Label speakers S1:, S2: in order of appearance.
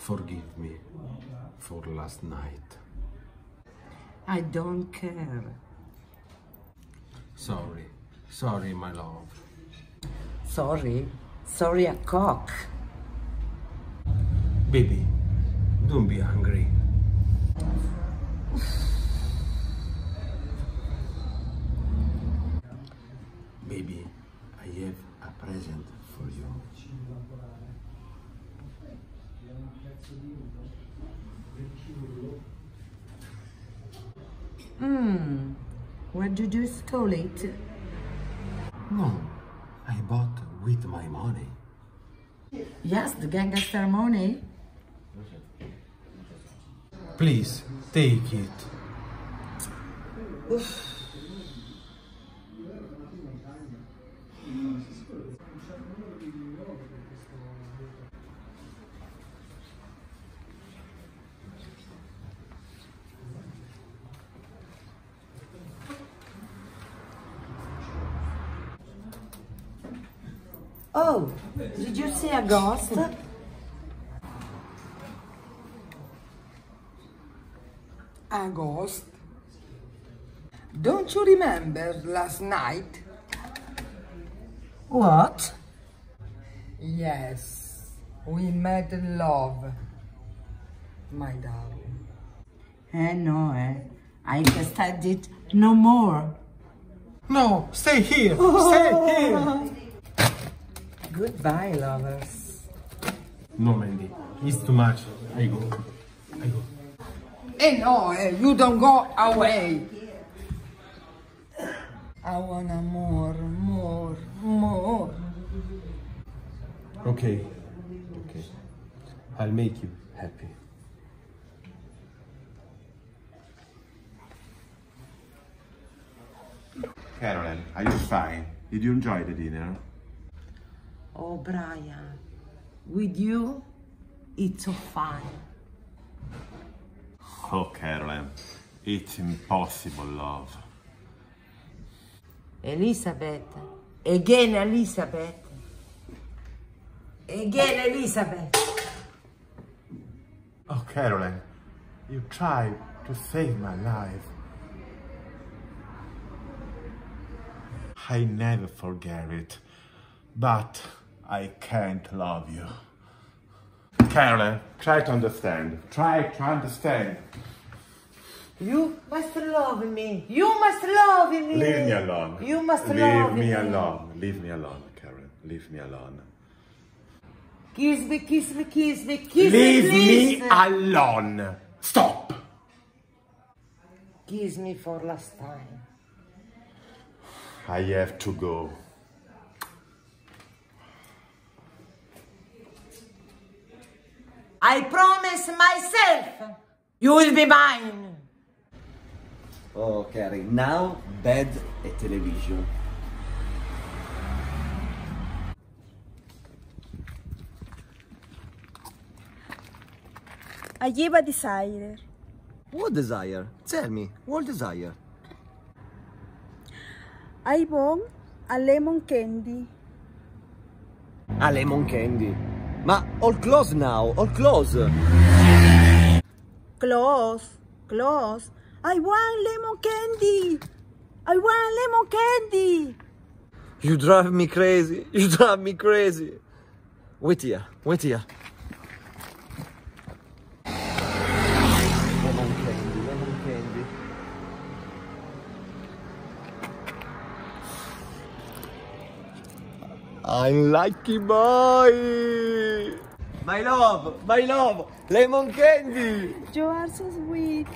S1: Forgive me for last night.
S2: I don't care.
S1: Sorry. Sorry, my love.
S2: Sorry. Sorry a cock.
S1: Baby, don't be angry. Baby, I have a present for you.
S2: Hmm. Where did you stole it?
S1: No, I bought with my money.
S2: Yes, the gangster money.
S1: Please, take it.
S2: Oh, did you see a ghost?
S3: A ghost? Don't you remember last night?
S2: What?
S3: Yes, we made love, my darling.
S2: Eh, no, eh. I just had it no more.
S1: No, stay here. Stay here.
S3: Goodbye, lovers.
S1: No, Mandy, it's too much. I go. I go.
S3: Eh no, eh, you don't go away. I wanna more, more, more.
S1: Okay. Okay. I'll make you happy.
S4: Carolyn, are you fine? Did you enjoy the dinner?
S2: Oh, Brian, with you, it's so fun.
S4: Oh, Caroline, it's impossible, love.
S2: Elisabeth, again Elisabeth, again Elisabeth.
S4: Oh, Caroline, you tried to save my life. I never forget it, but I can't love you. Caroline, try to understand. Try to understand.
S2: You must love me. You must love me.
S4: Leave me alone.
S2: You must
S4: Leave
S2: love
S4: me Leave
S2: me.
S4: alone. Leave me alone, Caroline. Leave me alone.
S2: Kiss me, kiss me, kiss me, kiss
S4: Leave
S2: me,
S4: Leave
S2: me
S4: alone. Stop.
S2: Kiss me for last time.
S4: I have to go.
S2: I promise myself, you will be mine.
S5: Okay, now bed e television.
S6: I give a desire.
S5: What desire? Tell me, what desire?
S6: I want a lemon candy.
S5: A lemon candy. Ma all close now, all close.
S6: Close, close. I want lemon candy. I want lemon candy.
S5: You drive me crazy. You drive me crazy. Wait here, wait here. I'm lucky boy. My love, my love, lemon candy.
S6: You are so sweet.